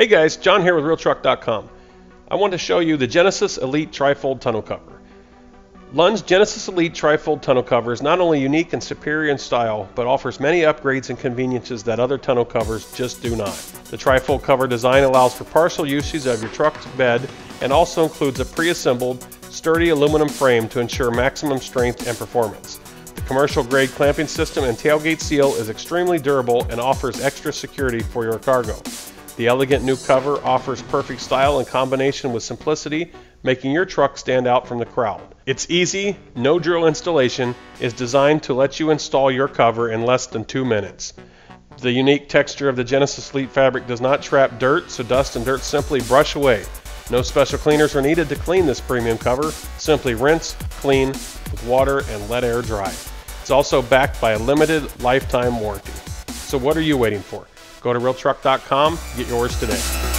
Hey guys, John here with RealTruck.com. I want to show you the Genesis Elite Trifold Tonneau Cover. Lund's Genesis Elite Trifold Tonneau Cover is not only unique and superior in style, but offers many upgrades and conveniences that other tonneau covers just do not. The trifold cover design allows for partial usage of your truck's bed and also includes a pre-assembled, sturdy aluminum frame to ensure maximum strength and performance. The commercial grade clamping system and tailgate seal is extremely durable and offers extra security for your cargo. The elegant new cover offers perfect style in combination with simplicity, making your truck stand out from the crowd. Its easy, no drill installation is designed to let you install your cover in less than two minutes. The unique texture of the Genesis Elite fabric does not trap dirt, so dust and dirt simply brush away. No special cleaners are needed to clean this premium cover. Simply rinse, clean with water, and let air dry. It's also backed by a limited lifetime warranty. So what are you waiting for? Go to realtruck.com, get yours today.